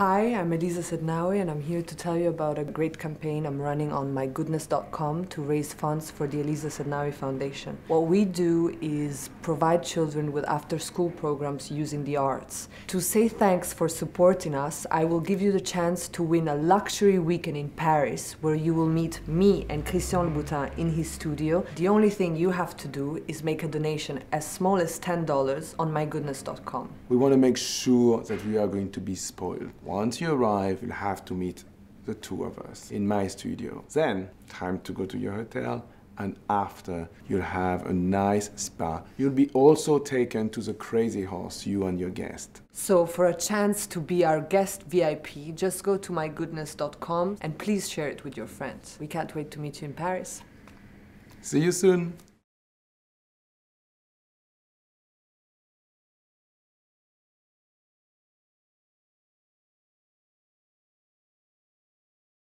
Hi, I'm Elisa Sednaoui and I'm here to tell you about a great campaign I'm running on mygoodness.com to raise funds for the Elisa Sednaoui Foundation. What we do is provide children with after school programs using the arts. To say thanks for supporting us, I will give you the chance to win a luxury weekend in Paris where you will meet me and Christian Louboutin in his studio. The only thing you have to do is make a donation as small as $10 on mygoodness.com. We want to make sure that we are going to be spoiled. Once you arrive, you'll have to meet the two of us in my studio. Then, time to go to your hotel, and after, you'll have a nice spa. You'll be also taken to the crazy horse, you and your guest. So, for a chance to be our guest VIP, just go to mygoodness.com and please share it with your friends. We can't wait to meet you in Paris. See you soon.